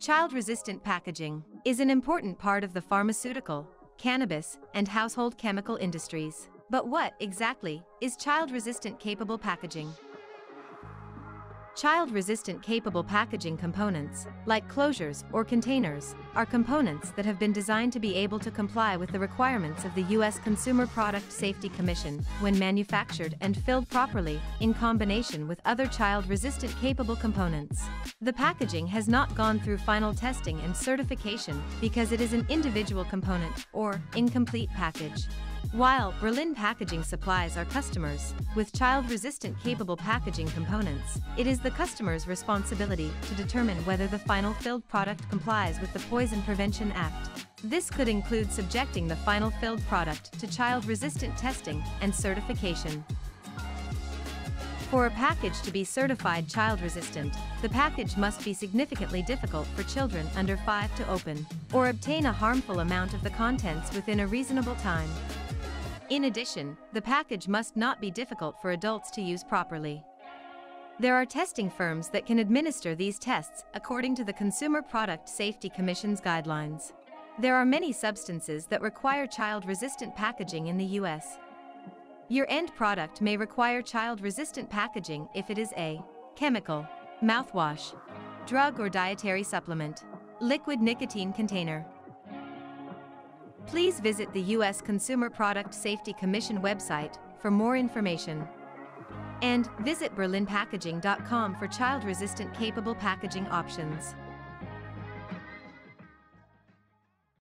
Child-resistant packaging is an important part of the pharmaceutical, cannabis, and household chemical industries. But what, exactly, is child-resistant capable packaging? Child-resistant capable packaging components, like closures or containers, are components that have been designed to be able to comply with the requirements of the U.S. Consumer Product Safety Commission when manufactured and filled properly, in combination with other child-resistant capable components. The packaging has not gone through final testing and certification because it is an individual component or incomplete package. While Berlin Packaging supplies our customers with child-resistant capable packaging components, it is the customer's responsibility to determine whether the final filled product complies with the Poison Prevention Act. This could include subjecting the final filled product to child-resistant testing and certification. For a package to be certified child-resistant, the package must be significantly difficult for children under 5 to open, or obtain a harmful amount of the contents within a reasonable time. In addition, the package must not be difficult for adults to use properly. There are testing firms that can administer these tests according to the Consumer Product Safety Commission's guidelines. There are many substances that require child-resistant packaging in the US. Your end product may require child-resistant packaging if it is a chemical, mouthwash, drug or dietary supplement, liquid nicotine container, Please visit the U.S. Consumer Product Safety Commission website for more information. And visit berlinpackaging.com for child-resistant capable packaging options.